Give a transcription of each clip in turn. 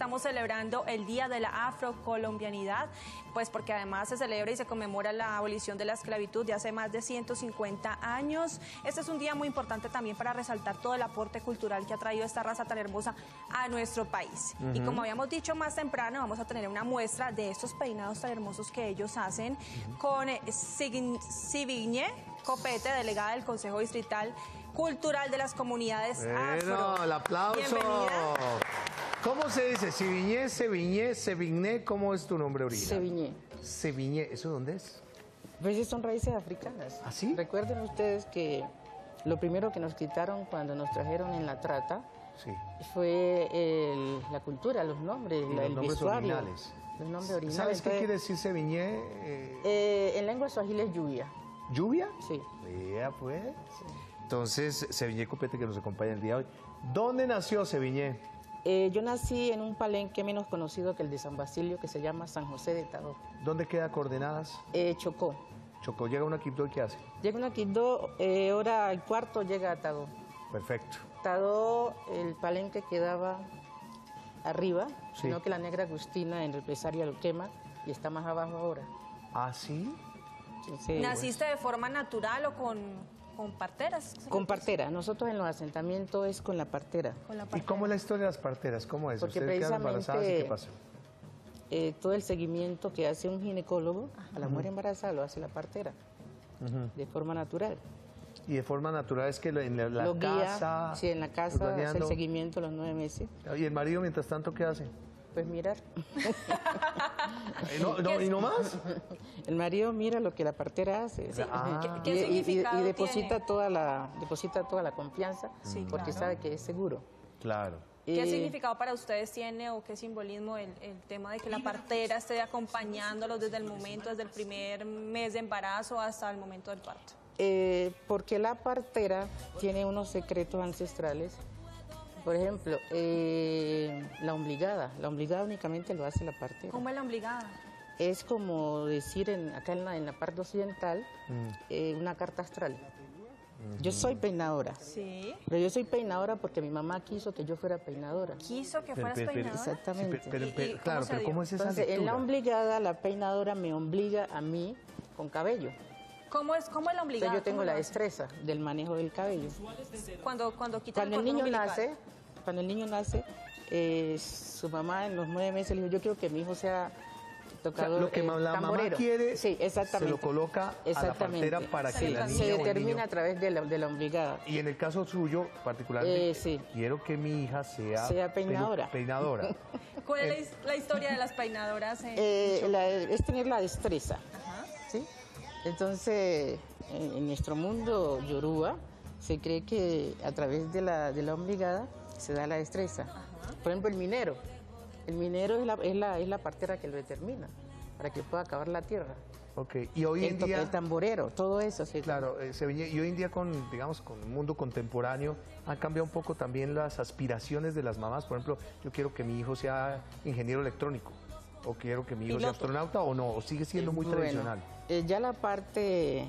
estamos celebrando el Día de la Afrocolombianidad, pues porque además se celebra y se conmemora la abolición de la esclavitud de hace más de 150 años. Este es un día muy importante también para resaltar todo el aporte cultural que ha traído esta raza tan hermosa a nuestro país. Y como habíamos dicho más temprano, vamos a tener una muestra de estos peinados tan hermosos que ellos hacen con eh, Sivigne Copete, delegada del Consejo Distrital Cultural de las Comunidades bueno, el aplauso. ¿Cómo se dice? Siviñé, Seviñé, Sevigné, ¿cómo es tu nombre original? Seviñé. Seviñé, ¿eso dónde es? Pues son raíces africanas. ¿Ah, sí? Recuerden ustedes que lo primero que nos quitaron cuando nos trajeron en la trata sí. fue el, la cultura, los nombres, los el nombres vestuario, originales. Los nombres originales. ¿Sabes qué quiere decir Seviñé? Eh, eh, en lengua suajil es lluvia. ¿Lluvia? Sí. Vea, pues. Entonces, Seviñé Copete que nos acompaña el día de hoy. ¿Dónde nació Seviñé? Eh, yo nací en un palenque menos conocido que el de San Basilio, que se llama San José de Tadó. ¿Dónde queda coordenadas? Eh, Chocó. Chocó, llega una Quibdó y ¿qué hace? Llega una Quibdó, eh, hora cuarto llega a Tadó. Perfecto. Tadó, el palenque quedaba arriba, Sí. sino que la negra Agustina en represalia lo quema y está más abajo ahora. ¿Ah, sí? Sí. ¿Naciste de forma natural o con, con parteras? Con partera. Nosotros en los asentamientos es con la partera. Con la ¿Y cómo es la historia de las parteras? ¿Cómo es? Porque ¿Ustedes quedan embarazadas y qué precisamente- pasó? Eh, todo el seguimiento que hace un ginecólogo a la mujer embarazada lo hace la partera, de forma natural. Y de forma natural es que en la, la lo guía, casa... sí, en la casa hace el seguimiento los nueve meses. ¿Y el marido mientras tanto qué hace? Pues mirar. ¿Y no, no- y no más? El marido mira lo que la partera hace. Ah. ¿Qué- Y- qué y- y- y, deposita tiene? toda la deposita toda la confianza Sí, porque claro. sabe que es seguro. Claro. ¿Qué Eh, significado para ustedes tiene o qué simbolismo el, el tema de que la partera esté acompañándolos desde el momento, desde el primer mes de embarazo hasta el momento del parto? Eh, porque la partera tiene unos secretos ancestrales. Por ejemplo, eh, la ombligada. La ombligada únicamente lo hace la partera. ¿Cómo es la obligada? Es como decir en, acá en la, en la parte occidental eh, una carta astral. Yo soy peinadora, Sí. pero yo soy peinadora porque mi mamá quiso que yo fuera peinadora. Quiso que fueras pero- pero- peinadora. Exactamente. Sí, pero- ¿Y- pero- y cómo claro, pero dio? ¿cómo es esa Entonces, en la lectura? ombligada, la peinadora me obliga a mí con cabello. ¿Cómo es, cómo es la obligada? Entonces yo tengo ¿Cómo la destreza del manejo del cabello. Cuando, cuando quitan Cuando el cordón niño umbilical. nace, cuando el niño nace, eh, su mamá en los nueve meses le dijo, yo quiero que mi hijo sea O sea, tocador, lo que eh, la mamá tamborero". quiere, sí, exactamente. se lo coloca a la partera para que la se niña Se el determina niño- a través de la, de la ombligada. Y en el caso suyo, particularmente, Eh, sí. quiero que mi hija sea, Sea peinadora. pelu- peinadora. ¿Cuál es la his- la, historia de las peinadoras? En... Eh, la- es tener la destreza. Ajá. ¿sí? Entonces, en, nuestro mundo yoruba, se cree que a través de la, de la ombligada se da la destreza. Por ejemplo, el minero. El minero es la, es, la, es la partera que lo determina, para que pueda acabar la tierra. Ok, y hoy El, en to- día... el tamborero, todo eso. sí. Claro, eh, se venía- y hoy en día con, digamos, con el mundo contemporáneo han cambiado un poco también las aspiraciones de las mamás. Por ejemplo, yo quiero que mi hijo sea ingeniero electrónico, o quiero que mi hijo sea astronauta, o no, o sigue siendo muy Bueno, tradicional. Eh, ya la parte,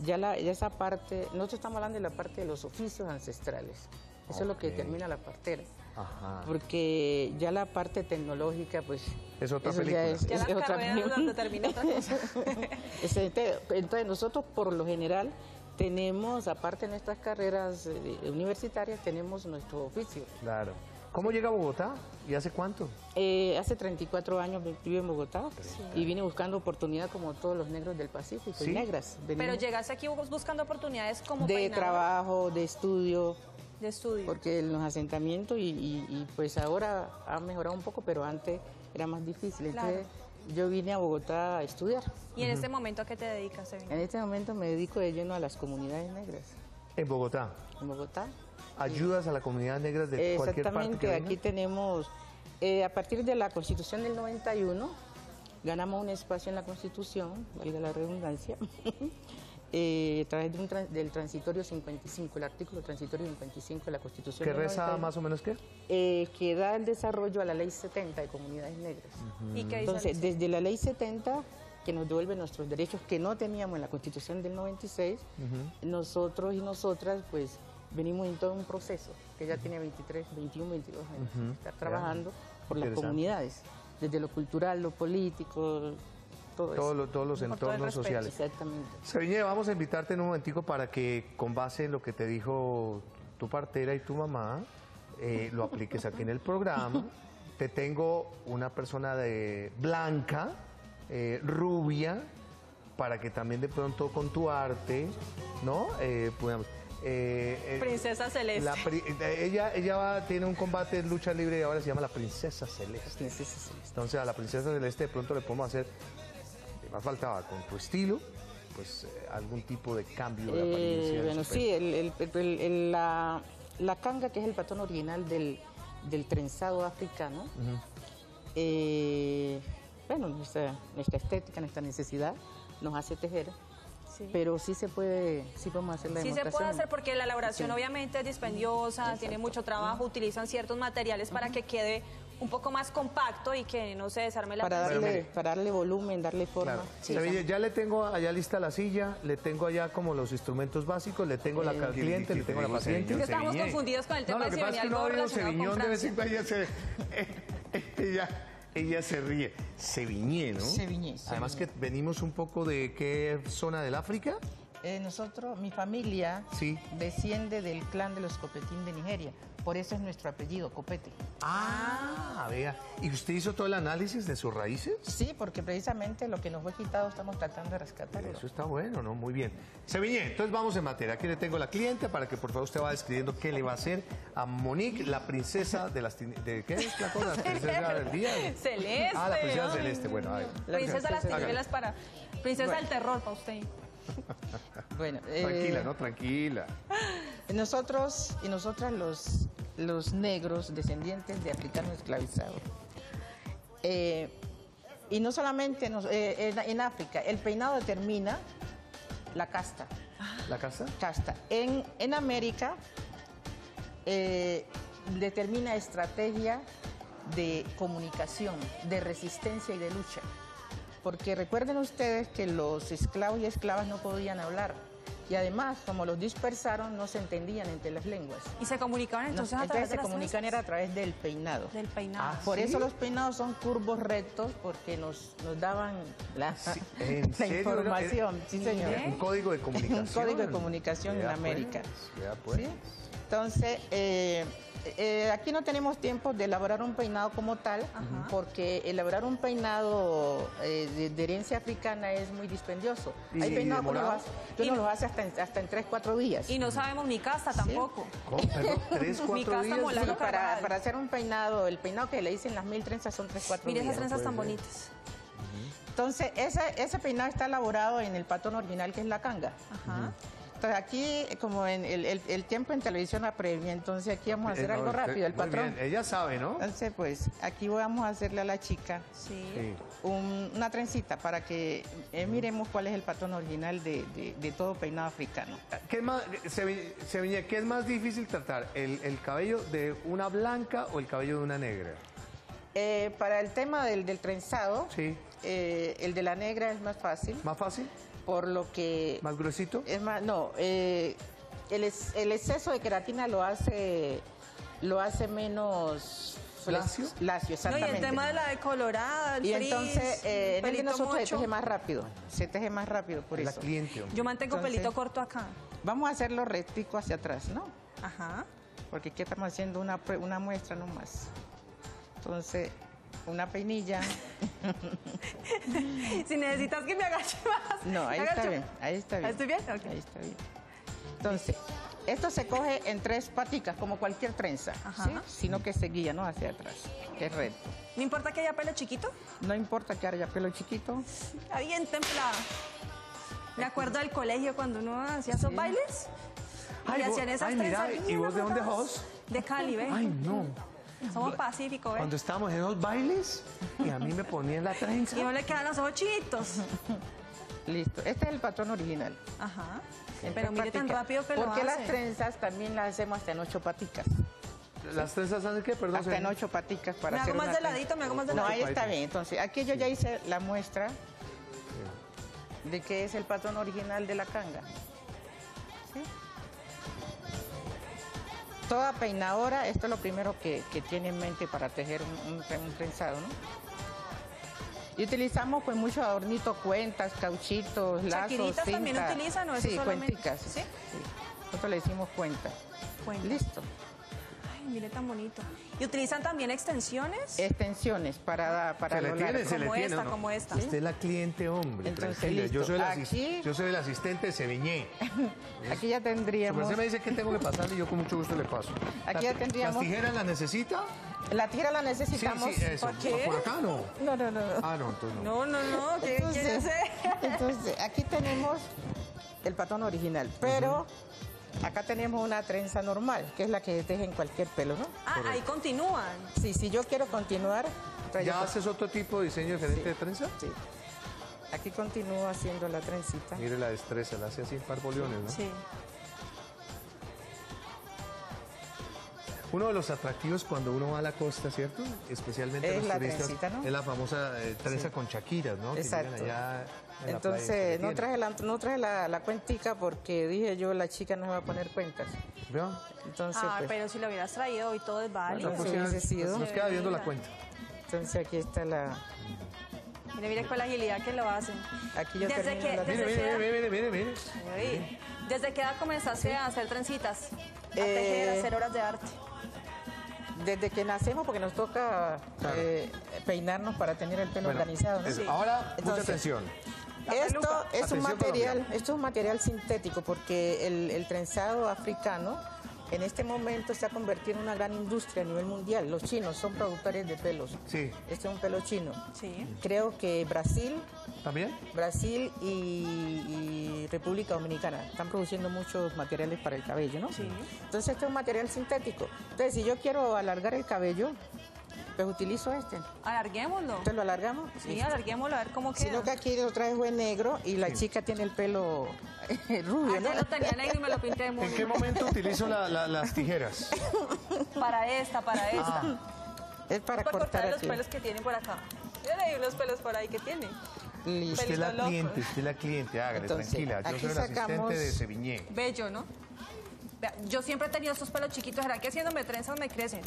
ya, la, ya esa parte, nosotros estamos hablando de la parte de los oficios ancestrales. Eso es lo que determina la partera. Ajá. Porque ya la parte tecnológica, pues... Es otra película. Ya es, Ya es las otra carreras película. donde termina otra cosa. Ese, te- Entonces nosotros por lo general tenemos, aparte de nuestras carreras eh, universitarias, tenemos nuestro oficio. Claro. ¿Cómo llega a Bogotá? ¿Y hace cuánto? Eh, hace 34 años vivo en Bogotá y vine buscando oportunidad como todos los negros del Pacífico ¿Sí? y negras. Pero llegaste aquí bus- buscando oportunidades como de trabajo, de estudio, de estudio. porque en los asentamientos y, y- y, pues ahora ha mejorado un poco, pero antes era más difícil. Entonces yo vine a Bogotá a estudiar. ¿Y en este momento a qué te dedicas, Evin? En este momento me dedico de lleno a las comunidades negras En Bogotá. en Bogotá. ¿Ayudas a la comunidad negra de cualquier parte Exactamente, aquí tenemos, eh, a partir de la Constitución del 91, ganamos un espacio en la Constitución, valga la redundancia, eh, a través de un tran- del transitorio 55, el artículo transitorio 55 de la Constitución ¿Que del reza 91, más o menos qué? eh, que da el desarrollo a la Ley 70 de Comunidades Negras. ¿Y qué Entonces, la- desde la Ley 70, que nos devuelve nuestros derechos que no teníamos en la Constitución del 96, nosotros y nosotras, pues, venimos en todo un proceso, que ya tiene 23, 21, 22 años, estar ya. trabajando por las comunidades, desde lo cultural, lo político, todo Todos eso. los, todos los todo entornos respeto. sociales. Exactamente. Seviñe, vamos a invitarte en un momentico para que con base en lo que te dijo tu partera y tu mamá, eh, lo apliques aquí en el programa. Te tengo una persona de blanca, eh, rubia, para que también de pronto con tu arte, ¿no? Eh, podamos- eh, eh, Princesa Celeste. la pri- eh, ella ella va- tiene un combate de lucha libre y ahora se llama la Princesa Celeste. Entonces a la princesa celeste de pronto le podemos hacer, más faltaba, con tu estilo, pues eh, algún tipo de cambio de apariencia. en bueno, sí, el- el- el- el- la, la canga, que es el patrón original del, del trenzado africano, bueno, nuestra, nuestra estética, nuestra necesidad nos hace tejer, Sí. pero sí se puede, sí podemos hacer la Sí se puede hacer porque la elaboración obviamente es dispendiosa, tiene mucho trabajo, utilizan ciertos materiales para que quede un poco más compacto y que no se desarme la para. Bueno, darle, para darle volumen, darle forma. Claro. Sí, Sevilla, ya le tengo allá lista la silla, le tengo allá como los instrumentos básicos, le tengo la al cliente, le tengo la paciente. Estamos confundidos con el tema No, lo de que si pasa es que no oído relacionado Seviñón, de vez en cuando ella se, ella, ella se ríe. Seviñé, ¿no? Seviñé, Además que venimos un poco de qué zona del África. Eh, nosotros, mi familia, Sí. desciende del clan de los Copetín de Nigeria. Por eso es nuestro apellido, Copete. Ah, vea. ¿Y usted hizo todo el análisis de sus raíces? Sí, porque precisamente lo que nos fue quitado estamos tratando de rescatarlo. Eso está bueno, ¿no? Muy bien. Seviñé, entonces vamos en materia. Aquí le tengo la cliente para que por favor usted vaya describiendo qué le va a hacer a Monique, la princesa de las... De, ¿Qué es la cosa? ¿La princesa del día? Celeste. Ah, la princesa celeste. Bueno, a ver. La Princesa de las tinieblas para... Princesa Bueno. del terror para usted. Bueno, eh, Tranquila, ¿no? Tranquila. Nosotros y nosotras los, los negros descendientes de africanos esclavizados. eh, y no solamente nos- eh, en, en África, el peinado determina la casta. ¿La casa? casta. En, en América eh, determina estrategia de comunicación, de resistencia y de lucha. Porque recuerden ustedes que los esclavos y esclavas no podían hablar. Y además, como los dispersaron, no se entendían entre las lenguas. Y se comunicaban No, entonces a entonces través se de las comunican era a través del peinado. Del peinado. Por ¿sí? eso los peinados son curvos rectos, porque nos, nos daban la, Sí, ¿en la serio? información. Era- Sí, señor. Un código de comunicación. Un código de comunicación en América. pues, vea pues. ¿sí? Entonces, eh, eh, aquí no tenemos tiempo de elaborar un peinado como tal, porque elaborar un peinado eh, de, de herencia africana es muy dispendioso. ¿Y Hay peinados que uno, demorado? lo hace- que uno los hace hasta en, hasta en 3, 4 días. Y no sabemos mi casta tampoco. ¿Cómo? Perdón, ¿Tres, Mi cuatro casa días? Sí, para, hacer un peinado, el peinado que le dicen las mil trenzas son 3, 4 Mire días. esas trenzas tan puede ser. bonitas. Entonces, ese, ese peinado está elaborado en el patrón original que es la canga. Ajá. Aquí, como en el, el- el tiempo en televisión apremia, entonces aquí vamos a hacer Eh, algo no, usted- rápido, el patrón. bien, Ella sabe, ¿no? Entonces, pues, aquí vamos a hacerle a la chica Sí. Sí. un- una trencita para que eh, miremos cuál es el patrón original de, de- de todo peinado africano. ¿Qué es más, Sevi- Seviñé, ¿qué es más difícil tratar? ¿El, el cabello de una blanca o el cabello de una negra? Eh, para el tema del, del trenzado, Sí. eh, el de la negra es más fácil, ¿Más fácil? Por lo que... ¿Más gruesito? Es más, no, eh, el, ex- el exceso de queratina lo hace, lo hace menos... ¿Lacio? Lacio, No, y exactamente. el tema de la decolorada, el Y frizz, entonces, eh, en el de pelito nosotros se mocho. teje más rápido, se teje más rápido por La eso. cliente. hombre. Yo mantengo Entonces- pelito corto acá. Vamos a hacerlo rectico hacia atrás, ¿no? Ajá. Porque aquí estamos haciendo una, una muestra nomás. Entonces, una peinilla. Si necesitas que me agache más. No, ahí está bien, ahí está bien. ¿Ahí estoy bien? Ok. Ahí está bien. Entonces, esto se coge en tres paticas, como cualquier trenza, Ajá. ¿sí? Sino que se guía, ¿no? Hacia atrás, que es recto. No importa que haya pelo chiquito, No importa que haya pelo chiquito. está bien templada. Me acuerdo del colegio cuando uno hacía esos bailes. Ay, y hacían esas ay, mira, trenzas ¿y bien vos de dónde sos? De Cali, ¿ves? Ay, no. Somos pacíficos, ¿ves? Cuando estábamos en los bailes y a mí me ponían la trenza. Y no le quedan los ojos chiquitos. Listo. Este es el patrón original. Ajá. En Pero mire tan rápido que lo Porque las trenzas también las hacemos hasta en ocho paticas. ¿Las trenzas hacen qué? Perdón. hasta en ocho paticas para Me hago hacer más de ladito, me hago más de No, ladito. ahí está bien. Entonces, aquí yo ya hice la muestra de qué es el patrón original de la canga. ¿Sí? Toda peinadora, esto es lo primero que, que tiene en mente para tejer un, un, un trenzado, ¿no? Y utilizamos pues muchos adornitos, cuentas, cauchitos, lazos, ¿Chaquiritas cinta. también utilizan o eso Sí, solamente- cuenticas. ¿Sí? Nosotros le decimos cuenta. Cuenta. Listo. Ay, mire tan bonito. ¿Y utilizan también extensiones? Extensiones para, para Se le tiene, Como tiene. esta, ¿no? como esta. Usted es la cliente, hombre. Entonces, tranquila. Yo soy, el Aquí- yo soy el asistente de Seviñé. Aquí ya tendríamos... merced me dice que tengo que pasarle y yo con mucho gusto le paso. Aquí ya tendríamos- ¿Las tijeras las necesita? La tijera la necesitamos. sí, eso. ¿Por qué? ¿Por acá no? No, no, no. no. Ah, no, entonces no. No, no, no. ¿Qué Entonces, entonces, aquí tenemos el patrón original, pero acá tenemos una trenza normal, que es la que teje en cualquier pelo, ¿no? Ah, ahí continúan. Sí, si yo quiero continuar, ¿Ya haces otro tipo de diseño diferente de trenza? Sí. Aquí continúo haciendo la trencita. Mire la destreza, la hace así en parboliones, ¿no? Sí. Uno de los atractivos cuando uno va a la costa, ¿cierto? Especialmente Es los la turistas, trencita, ¿no? es la famosa eh, trenza con chaquiras, ¿no? Que llegan Exacto. allá Entonces, no traje, la, no traje la, la cuentica porque dije yo, la chica no se va a poner cuentas. ¿Veo? Entonces, Ah, pues, pero si lo hubieras traído hoy todo es válido. Bueno, Pues sí, sido. Nos queda viendo la cuenta. entonces aquí está la... Mire, mire con la agilidad que lo hacen. Aquí yo Desde que- la desde Mire, qué mire, mire, mire, mire, mire. ¿Desde qué edad comenzaste a hacer trencitas? A Eh, tejer, a hacer horas de arte. Desde que nacemos, porque nos toca Claro. eh, peinarnos para tener el pelo Bueno, organizado. ¿no? Sí. Ahora, mucha Entonces, atención. Esto es un material, Colombia. esto es un material sintético porque el, el trenzado africano en este momento se ha convertido en una gran industria a nivel mundial. Los chinos son productores de pelos. Sí. Este es un pelo chino. Sí. Creo que Brasil, ¿También? Brasil y, y República Dominicana están produciendo muchos materiales para el cabello, ¿no? Sí. Entonces este es un material sintético. Entonces si yo quiero alargar el cabello, pues utilizo este. Alarguémoslo. Entonces lo alargamos. Sí, listo. alarguémoslo a ver cómo queda. Sino que aquí lo traigo en negro y la chica tiene el pelo rubio, Ah, ¿no? yo lo tenía negro y me lo pinté de ¿En muy qué momento utilizo la- la- las tijeras? Para esta, para esta. Es para Para cortar cortar los pelos que tiene por acá. Mira ahí los pelos por ahí que tiene. Listo. Usted es la cliente, usted es la cliente, hágale, Entonces, tranquila. Yo aquí soy el sacamos- asistente de Seviñé. Bello, ¿no? Yo siempre he tenido estos pelos chiquitos. ¿Será que haciéndome trenzas me crecen?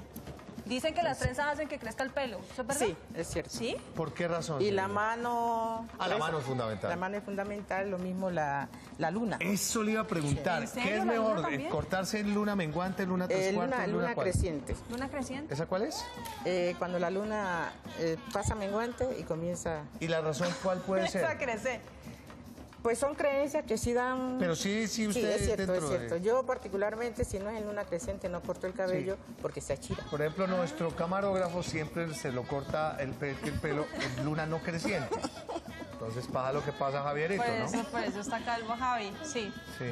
Dicen que las trenzas hacen que crezca el pelo. ¿Eso es verdad? Sí, es cierto. ¿Sí? ¿Por qué razón? Y la mano... Ah, la mano es fundamental. La mano es fundamental, lo mismo la, la luna. Eso le iba a preguntar. ¿Qué es ¿La luna mejor? eh, ¿Cortarse en luna menguante, luna tres Eh, cuartos, luna, luna, luna creciente. ¿Luna creciente? ¿Esa cuál es? Eh, cuando la luna eh, pasa menguante y comienza... ¿Y la razón cuál puede ser? crece. Pues son creencias que sí dan... Pero sí, sí, usted Sí, es cierto, es de- cierto. Yo particularmente, si no es en luna creciente, no corto el cabello porque se achira. Por ejemplo, nuestro camarógrafo siempre se lo corta el, pe- el pelo en luna no creciente. Entonces pasa lo que pasa Javierito, Por ¿no? eso, por eso está calvo Javi, sí. Sí.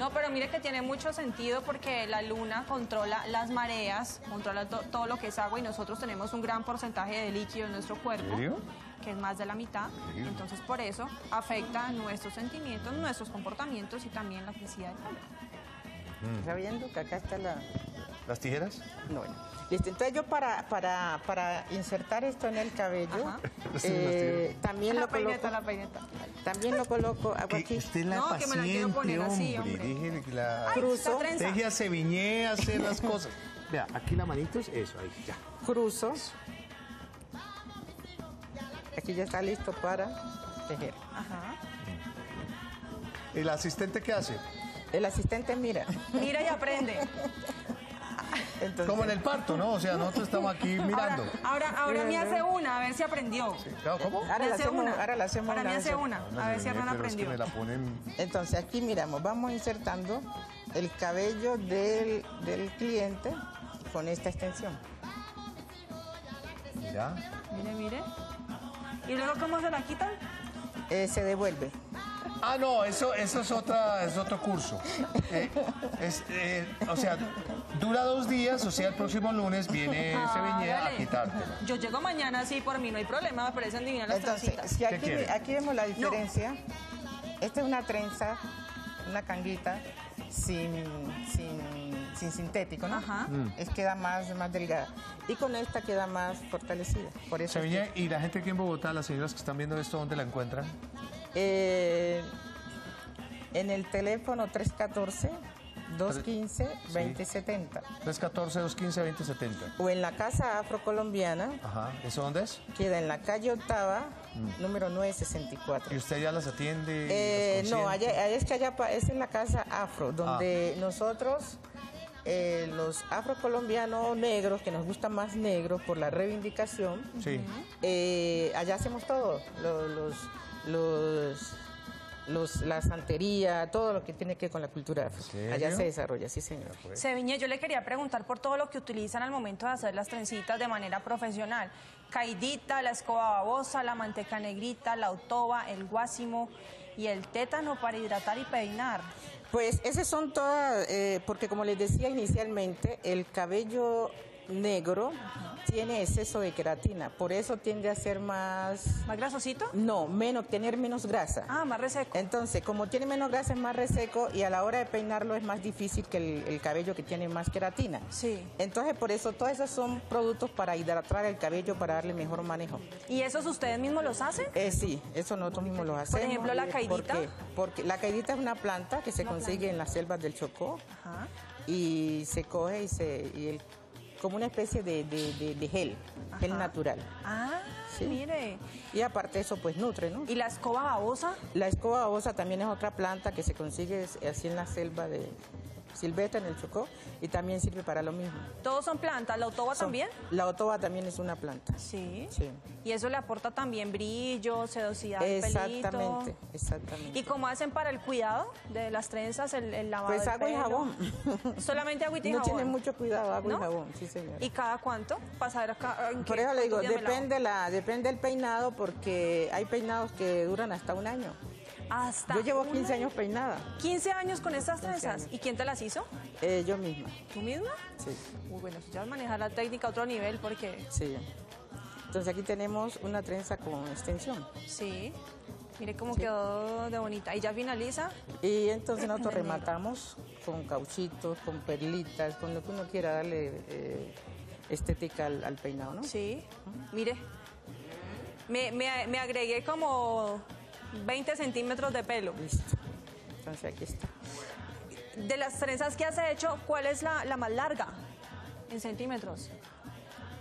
No, pero mire que tiene mucho sentido porque la luna controla las mareas, controla to- todo lo que es agua y nosotros tenemos un gran porcentaje de líquido en nuestro cuerpo, ¿En serio? Que es más de la mitad. Entonces, por eso afecta nuestros sentimientos, nuestros comportamientos y también la felicidad del. Mm. ¿Sabiendo que acá está la... ¿Las tijeras? No, bueno. Listo, entonces yo para, para, para insertar esto en el cabello, eh, también, La lo coloco, peineta, la peineta. también lo coloco, hago aquí, Que usted la No, que me la quiero paciente, poner así, hombre. hombre. Dije que la... Ay, Cruzo. Deje a Seviñé hacer las cosas. Vea, aquí la manito es eso, ahí, ya. cruzo. Aquí ya está listo para tejer. Ajá. ¿El asistente qué hace? El asistente mira. Mira y aprende. Entonces, Como en el parto, ¿no? O sea, nosotros estamos aquí mirando. Ahora, ahora, ahora me hace una, a ver si aprendió. Claro, ¿Cómo? Ahora Me la hace hacemos, una. ahora la hacemos Ahora me una hace una, a ver si Hernán pero es que aprendió. me la ponen... Entonces aquí miramos, vamos insertando el cabello del, del cliente con esta extensión. Mira. Mire, mire. ¿Y luego cómo se la quitan? Eh, se devuelve. Ah, no, eso, eso es, otra, es otro curso. Eh, es, eh, o sea, dura dos días, o sea, el próximo lunes viene Seviñé a Hágale. quitártela. Yo llego mañana, sí, por mí no hay problema, me parecen divinas las Entonces, trencitas. si ¿Qué aquí, aquí vemos la diferencia. Esta es una trenza, una canguita sin, sin, sin sintético, ¿no? Ajá. Es queda más, más delgada. Y con esta queda más fortalecida. Por eso es Seviñé, y la gente aquí en Bogotá, las señoras que están viendo esto, ¿dónde la encuentran? eh, en el teléfono 314 215-2070. 314-215-2070. O en la Casa Afrocolombiana, Ajá. ¿Eso dónde es? queda en la calle Octava, Mm. número 964. ¿Y usted ya las atiende? Eh, las no, allá, es que allá es en la Casa Afro, Ah. donde nosotros, eh, los afrocolombianos negros, que nos gustan más negros por la reivindicación, Sí. eh, allá hacemos todo, lo- los, los, los- la santería, todo lo que tiene que ver con la cultura afro. Allá se desarrolla, sí señor. Seviñe, yo le quería preguntar por todo lo que utilizan al momento de hacer las trencitas de manera profesional. Caidita, la escoba babosa, la manteca negrita, la autoba, el guásimo y el tétano para hidratar y peinar. Pues esas son todas, eh, porque como les decía inicialmente, el cabello negro tiene exceso de queratina, por eso tiende a ser más, ¿Más grasosito? no, menos, tener menos grasa. Ah, más reseco. Entonces, como tiene menos grasa es más reseco y a la hora de peinarlo es más difícil que el, el cabello que tiene más queratina. Sí. Entonces, por eso todos esos son productos para hidratar el cabello, para darle mejor manejo. ¿Y esos ustedes mismos los hacen? Eh, sí, eso nosotros mismos los hacemos. ejemplo, la caidita. Porque, porque la caidita es una planta que se consigue en las selvas del Chocó Ajá. y se coge y se y el- como una especie de, de- de- de gel, gel natural. Ah, Sí. mire. Y aparte eso pues nutre, ¿no? ¿Y la escoba babosa? La escoba babosa también es otra planta que se consigue así en la selva de silvestre en el Chocó y también sirve para lo mismo. ¿Todos son plantas? ¿La Son- también? La otoba también es una planta. Sí. Sí. Y eso le aporta también brillo, sedosidad al pelito. Exactamente, exactamente. ¿Y cómo hacen para el cuidado de las trenzas, el, el lavado Pues del agua y jabón. Solamente agua y No jabón. tiene mucho cuidado, agua ¿No? y jabón, sí señor. ¿Y cada cuánto? Para saber acá, en Por qué- eso le digo, depende la, depende el peinado porque hay peinados que duran hasta un año. Hasta Yo llevo un 15 año. años peinada, 15 años con estas 15 trenzas. ¿Y quién te las hizo? eh, yo misma. ¿Tú misma? Sí, Uy, bueno, si ya vas a manejar la técnica a otro nivel porque... sí. Entonces aquí tenemos una trenza con extensión. Sí. Mire cómo quedó de bonita. ¿Y ya finaliza? Y entonces nosotros rematamos con cauchitos, con perlitas, con lo que uno quiera darle eh, estética al, al peinado, ¿no? Sí. Mire. Me, me- me agregué como 20 centímetros de pelo. Listo. Entonces aquí está. De las trenzas que has hecho, ¿cuál es la, la más larga? En centímetros.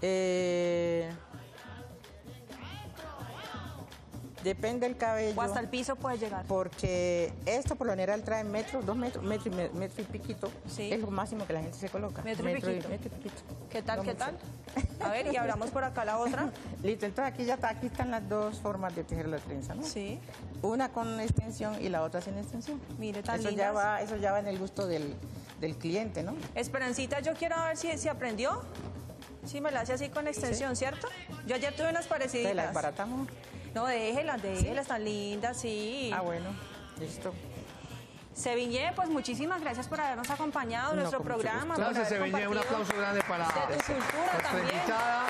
Eh, depende del cabello. O hasta el piso puede llegar. Porque esto por lo general trae metros, dos metros, metro y, me- metro y piquito. Sí. Es lo máximo que la gente se coloca. Metro y piquito. metro y piquito. ¿Qué tal, No qué mucho. tal? A ver, y abramos por acá la otra. Listo, entonces aquí ya está, aquí están las dos formas de tejer la trenza, ¿no? Sí. Una con extensión y la otra sin extensión. Mire, tan eso ya va, eso ya va en el gusto del, del cliente, ¿no? Esperancita, yo quiero ver si, si aprendió. Sí, me la hace así con extensión, ¿cierto? Yo ayer tuve unas Entonces la parecidas. desbaratamos. No, déjelas, déjelas, tan lindas, sí. Ah, bueno, listo. Seviñé, pues muchísimas gracias por habernos acompañado en No, nuestro programa. Gracias, Sebeñé. Un aplauso grande para de tu cultura también. invitada.